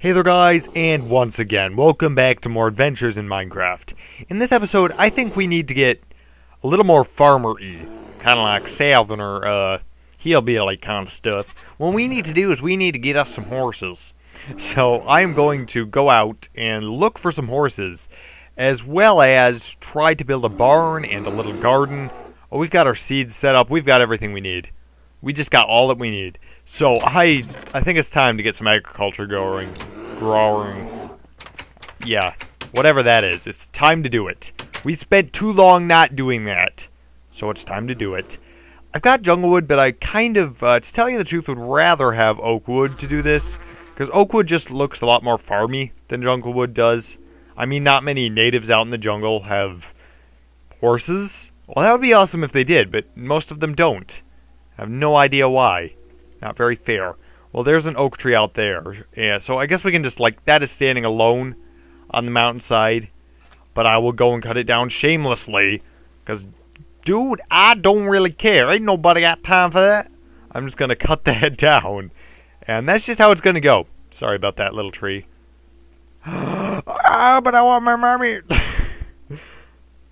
Hey there guys, and once again, welcome back to more adventures in Minecraft. In this episode, I think we need to get a little more farmer-y. Kind of like or, uh, hillbilly kind of stuff. What we need to do is we need to get us some horses. So I'm going to go out and look for some horses, as well as try to build a barn and a little garden. Oh, we've got our seeds set up. We've got everything we need. We just got all that we need. So I I think it's time to get some agriculture going. Growing. Yeah, whatever that is. It's time to do it. We spent too long not doing that. So it's time to do it. I've got junglewood, but I kind of, uh, to tell you the truth, would rather have oak wood to do this. Because oak wood just looks a lot more farmy than junglewood does. I mean, not many natives out in the jungle have horses. Well, that would be awesome if they did, but most of them don't. I have no idea why. Not very fair. Well, there's an oak tree out there. Yeah, so I guess we can just, like, that is standing alone on the mountainside. But I will go and cut it down shamelessly. Because, dude, I don't really care. Ain't nobody got time for that. I'm just going to cut that down. And that's just how it's going to go. Sorry about that little tree. ah, but I want my mommy.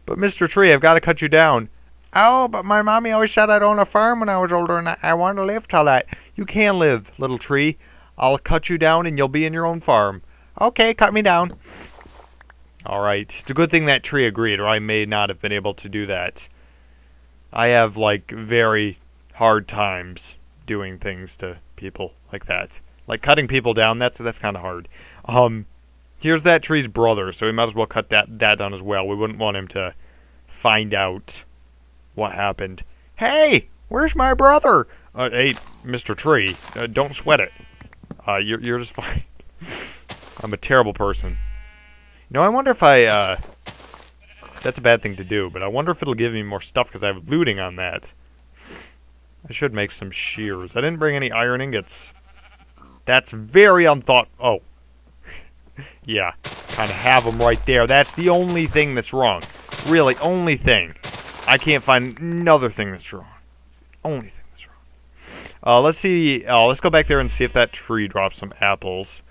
but, Mr. Tree, I've got to cut you down. Oh, but my mommy always said I'd own a farm when I was older, and I, I want to live till that. You can live, little tree. I'll cut you down, and you'll be in your own farm. Okay, cut me down. All right. It's a good thing that tree agreed, or I may not have been able to do that. I have, like, very hard times doing things to people like that. Like, cutting people down, that's that's kind of hard. Um, here's that tree's brother, so we might as well cut that, that down as well. We wouldn't want him to find out what happened. Hey, where's my brother? Uh, hey, Mr. Tree, uh, don't sweat it. Uh, you're, you're just fine. I'm a terrible person. You know, I wonder if I, uh, that's a bad thing to do, but I wonder if it'll give me more stuff because I have looting on that. I should make some shears. I didn't bring any iron ingots. That's very unthought. Oh. yeah, kind of have them right there. That's the only thing that's wrong. Really, only thing. I can't find another thing that's wrong. It's the only thing that's wrong. Uh, let's see. Uh, let's go back there and see if that tree drops some apples.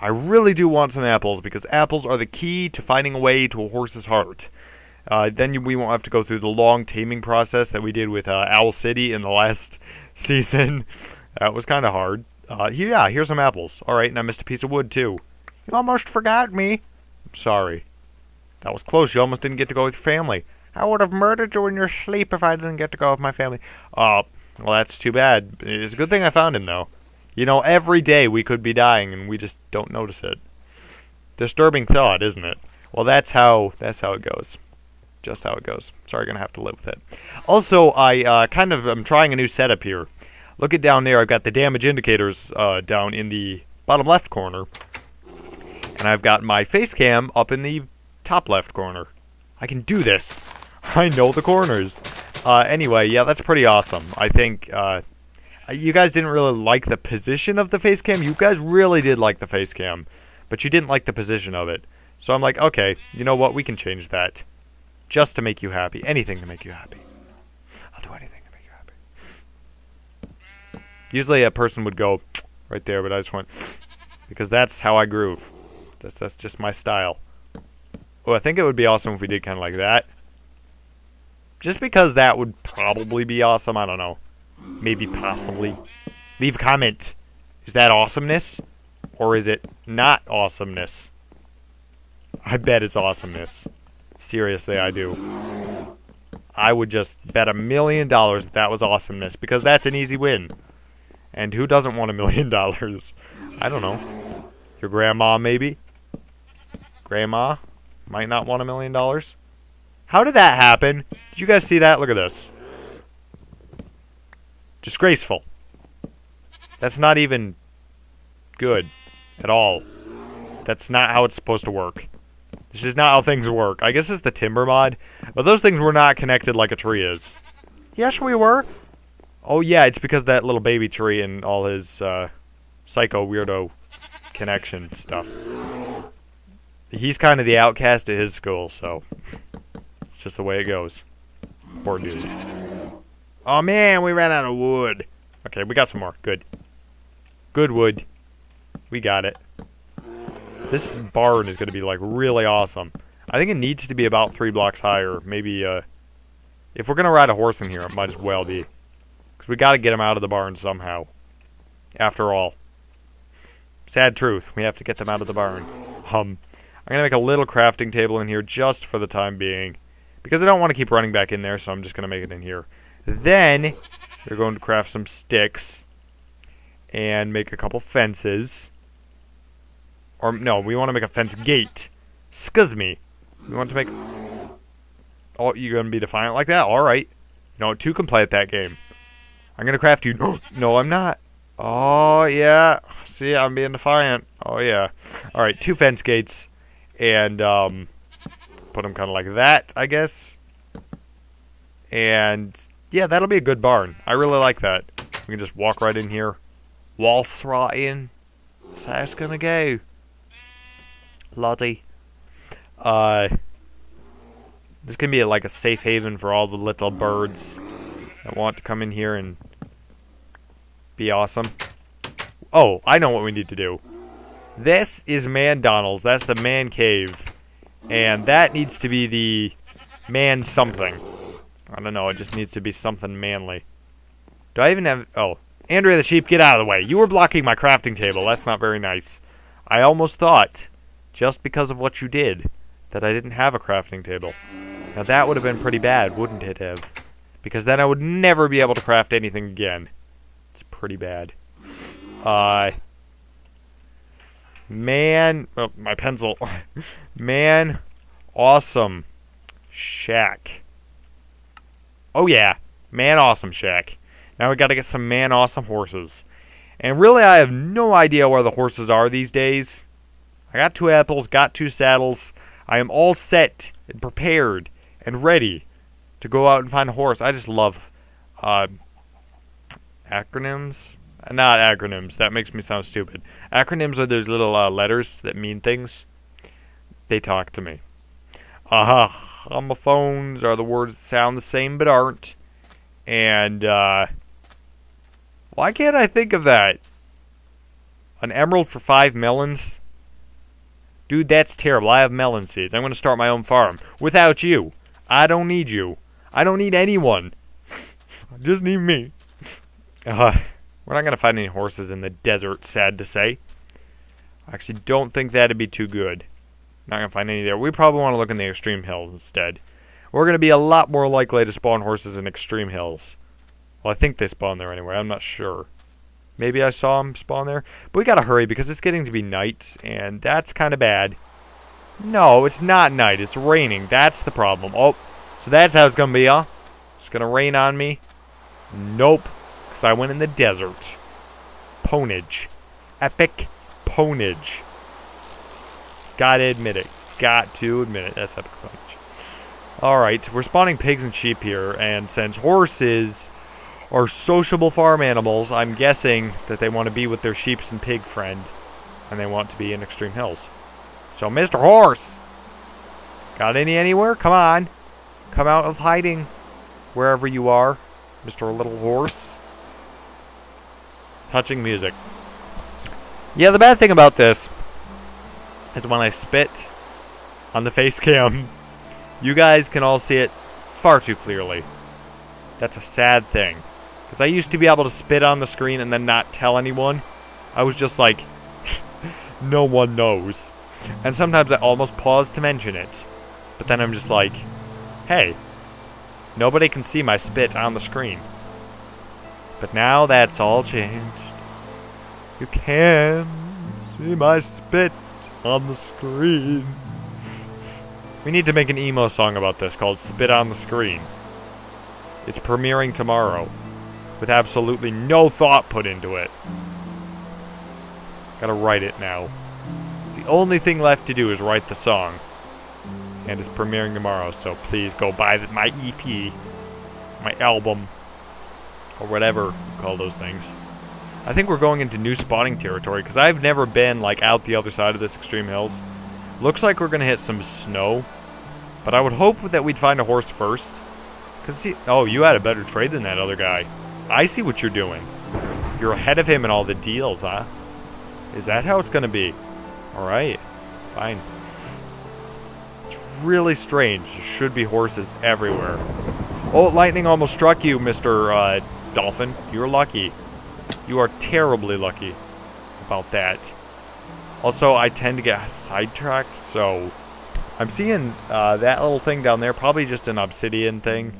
I really do want some apples because apples are the key to finding a way to a horse's heart. Uh, then we won't have to go through the long taming process that we did with uh, Owl City in the last season. That was kind of hard. Uh, yeah, here's some apples. All right, and I missed a piece of wood too. You almost forgot me. I'm sorry. That was close. You almost didn't get to go with your family. I would have murdered you in your sleep if I didn't get to go with my family. Oh, well, that's too bad. It's a good thing I found him, though. You know, every day we could be dying, and we just don't notice it. Disturbing thought, isn't it? Well, that's how that's how it goes. Just how it goes. Sorry, gonna have to live with it. Also, I uh, kind of am trying a new setup here. Look at down there. I've got the damage indicators uh, down in the bottom left corner, and I've got my face cam up in the top left corner. I can do this. I know the corners. Uh, anyway, yeah, that's pretty awesome. I think uh, you guys didn't really like the position of the face cam. You guys really did like the face cam, but you didn't like the position of it. So I'm like, okay, you know what? We can change that. Just to make you happy. Anything to make you happy. I'll do anything to make you happy. Usually a person would go right there, but I just went because that's how I groove. That's, that's just my style. Oh, I think it would be awesome if we did kind of like that. Just because that would probably be awesome. I don't know. Maybe possibly. Leave a comment. Is that awesomeness? Or is it not awesomeness? I bet it's awesomeness. Seriously, I do. I would just bet a million dollars that that was awesomeness because that's an easy win. And who doesn't want a million dollars? I don't know. Your grandma, maybe? Grandma? Might not want a million dollars. How did that happen? Did you guys see that? Look at this. Disgraceful. That's not even good at all. That's not how it's supposed to work. This is not how things work. I guess it's the timber mod, but those things were not connected like a tree is. Yes, we were. Oh yeah, it's because that little baby tree and all his uh, psycho weirdo connection stuff. He's kind of the outcast at his school, so it's just the way it goes. Poor dude. Oh man, we ran out of wood. Okay, we got some more. Good. Good wood. We got it. This barn is going to be, like, really awesome. I think it needs to be about three blocks higher. Maybe, uh... If we're going to ride a horse in here, it might as well be. Because we got to get him out of the barn somehow. After all. Sad truth. We have to get them out of the barn. Um, I'm going to make a little crafting table in here just for the time being. Because I don't want to keep running back in there, so I'm just going to make it in here. Then, we're going to craft some sticks. And make a couple fences. Or, no, we want to make a fence gate. Excuse me. We want to make... Oh, you're going to be defiant like that? Alright. No, two can play at that game. I'm going to craft you... no, I'm not. Oh, yeah. See, I'm being defiant. Oh, yeah. Alright, two fence gates. And, um... Put them kind of like that, I guess. And, yeah, that'll be a good barn. I really like that. We can just walk right in here. Waltz right in. So it's gonna go. Lottie. Uh... This can be like a safe haven for all the little birds that want to come in here and be awesome. Oh, I know what we need to do. This is Man Donald's. That's the man cave. And that needs to be the man something. I don't know. It just needs to be something manly. Do I even have... Oh. Andrea the sheep, get out of the way. You were blocking my crafting table. That's not very nice. I almost thought, just because of what you did, that I didn't have a crafting table. Now that would have been pretty bad, wouldn't it have? Because then I would never be able to craft anything again. It's pretty bad. Uh... Man... Oh, my pencil. man... Awesome. Shack. Oh yeah. Man awesome shack. Now we gotta get some man awesome horses. And really I have no idea where the horses are these days. I got two apples, got two saddles. I am all set and prepared and ready to go out and find a horse. I just love uh, acronyms. Not acronyms. That makes me sound stupid. Acronyms are those little uh, letters that mean things. They talk to me. Uh, homophones are the words that sound the same but aren't. And uh, why can't I think of that? An emerald for five melons? Dude, that's terrible. I have melon seeds. I'm going to start my own farm. Without you. I don't need you. I don't need anyone. Just need me. Uh, we're not going to find any horses in the desert, sad to say. I actually don't think that'd be too good. Not going to find any there. We probably want to look in the extreme hills instead. We're going to be a lot more likely to spawn horses in extreme hills. Well, I think they spawn there anyway. I'm not sure. Maybe I saw them spawn there. But we got to hurry because it's getting to be night, and that's kind of bad. No, it's not night. It's raining. That's the problem. Oh, so that's how it's going to be, huh? It's going to rain on me? Nope. Because I went in the desert. Ponage. Epic ponage. Gotta admit it. Got to admit it. That's epic ponage. Alright, we're spawning pigs and sheep here, and since horses are sociable farm animals, I'm guessing that they want to be with their sheeps and pig friend, and they want to be in extreme hills. So, Mr. Horse! Got any anywhere? Come on. Come out of hiding wherever you are, Mr. Little Horse. Touching music. Yeah, the bad thing about this is when I spit on the face cam, you guys can all see it far too clearly. That's a sad thing. Because I used to be able to spit on the screen and then not tell anyone. I was just like, no one knows. And sometimes I almost pause to mention it. But then I'm just like, hey, nobody can see my spit on the screen. But now that's all changed. You can see my spit on the screen. We need to make an emo song about this called Spit on the Screen. It's premiering tomorrow with absolutely no thought put into it. Gotta write it now. The only thing left to do is write the song. And it's premiering tomorrow, so please go buy my EP, my album, or whatever you call those things. I think we're going into new spawning territory, because I've never been, like, out the other side of this Extreme Hills. Looks like we're going to hit some snow, but I would hope that we'd find a horse first. Because, see, oh, you had a better trade than that other guy. I see what you're doing. You're ahead of him in all the deals, huh? Is that how it's going to be? Alright. Fine. It's really strange. There should be horses everywhere. Oh, lightning almost struck you, Mr. Uh, Dolphin. You're lucky. You are terribly lucky about that. Also, I tend to get sidetracked, so I'm seeing uh, that little thing down there, probably just an obsidian thing,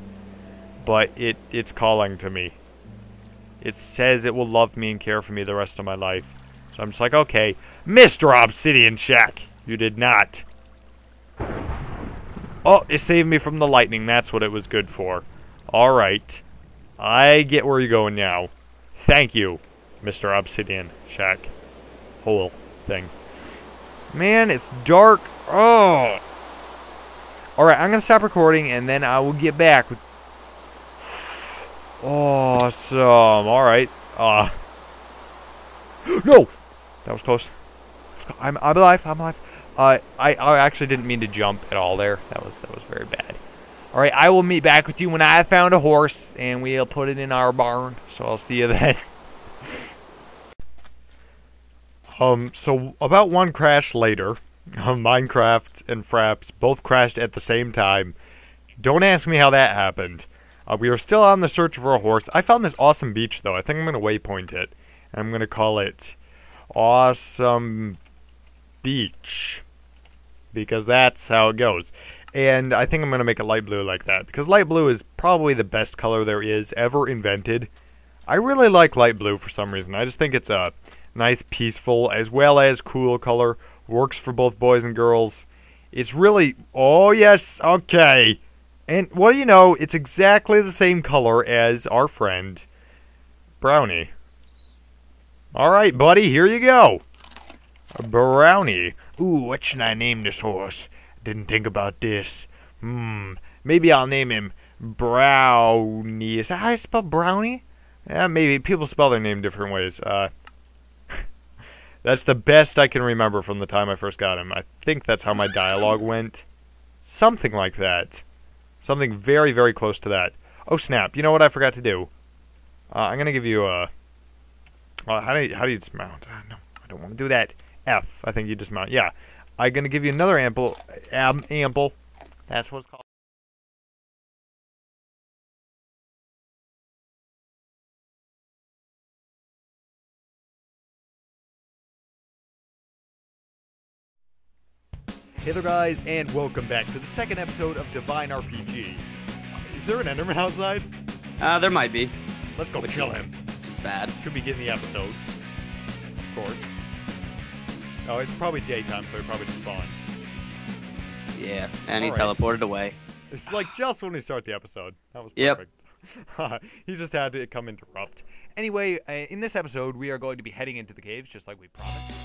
but it it's calling to me. It says it will love me and care for me the rest of my life. So I'm just like, okay, Mr. Obsidian Shack, you did not. Oh, it saved me from the lightning. That's what it was good for. All right. I get where you're going now. Thank you, Mr. Obsidian Shack. Hole thing. Man, it's dark. Oh. Alright, I'm going to stop recording and then I will get back. Awesome. Alright. Uh... no! That was close. I'm, I'm alive. I'm alive. Uh, I, I actually didn't mean to jump at all there. That was that was very bad. All right, I will meet back with you when I have found a horse and we'll put it in our barn. So I'll see you then. um, so about one crash later, Minecraft and Fraps both crashed at the same time. Don't ask me how that happened. Uh, we are still on the search for a horse. I found this awesome beach, though. I think I'm going to waypoint it. And I'm going to call it Awesome Beach. Because that's how it goes. And I think I'm going to make it light blue like that. Because light blue is probably the best color there is ever invented. I really like light blue for some reason. I just think it's a nice, peaceful, as well as cool color works for both boys and girls. It's really, oh yes, okay. And well, you know, it's exactly the same color as our friend Brownie. All right, buddy, here you go. Brownie. Ooh, what should I name this horse? Didn't think about this. Hmm, maybe I'll name him Brownie. Is that how I spell brownie? Yeah, maybe. People spell their name different ways. Uh, that's the best I can remember from the time I first got him. I think that's how my dialogue went. Something like that. Something very, very close to that. Oh, snap. You know what I forgot to do? Uh, I'm going to give you a... Uh, how, do you, how do you dismount? Uh, no, I don't want to do that. F. I think you dismount. Yeah. I'm going to give you another ample... Am, ample. That's what it's called. Hey there guys, and welcome back to the second episode of Divine RPG. Is there an Enderman outside? Uh, there might be. Let's go Which kill is- him Which is bad. to begin the episode. Of course. Oh, it's probably daytime, so he probably just spawned. Yeah, and he Alright. teleported away. It's like just when we start the episode. That was Yep. perfect. he just had to come interrupt. Anyway, uh, in this episode, we are going to be heading into the caves, just like we promised.